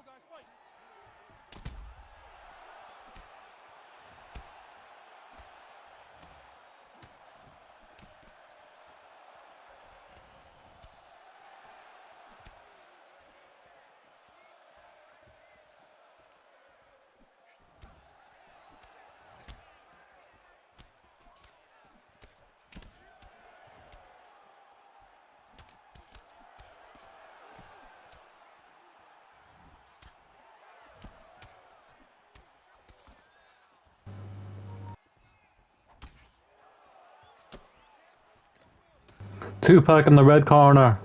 Go, guys, fight. Tupac in the red corner.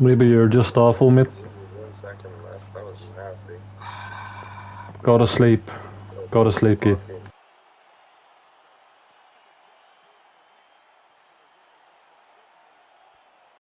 Maybe you're just awful, mate. One second. That was nasty. Go to sleep. Go to sleep, kid. Fucking